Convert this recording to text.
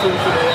solution